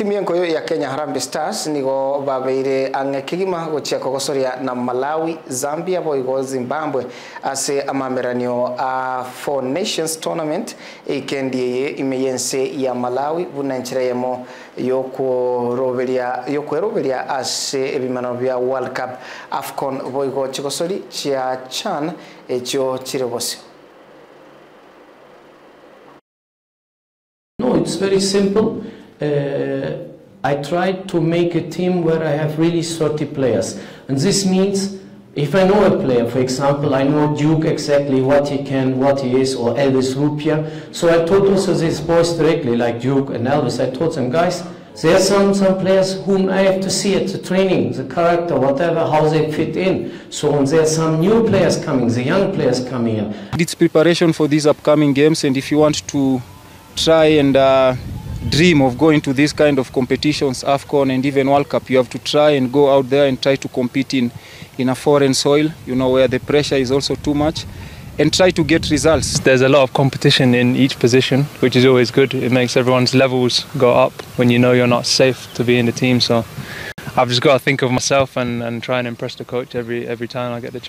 timu yenkoyo ya kenya harambee stars nigo babeire ang'e kigima gochia kogosoria na malawi zambia boigo zimbabwe. Ase amameranio a four nations tournament ikendi eye ime yense ya malawi. Buna enchera yemo yokweroberia ase ebimanano bia world cup. Afcon boigo chigosori chia chan echio chire bosio No, it's very simple. Uh, I tried to make a team where I have really 30 players. And this means if I know a player, for example, I know Duke exactly what he can, what he is, or Elvis Rupia. So I told also these boys directly, like Duke and Elvis, I told them, guys, there are some, some players whom I have to see at the training, the character, whatever, how they fit in. So there are some new players coming, the young players coming in. It's preparation for these upcoming games, and if you want to try and uh, dream of going to these kind of competitions, AFCON and even World Cup, you have to try and go out there and try to compete in, in a foreign soil, you know, where the pressure is also too much, and try to get results. There's a lot of competition in each position, which is always good. It makes everyone's levels go up when you know you're not safe to be in the team. So I've just got to think of myself and, and try and impress the coach every every time I get the chance.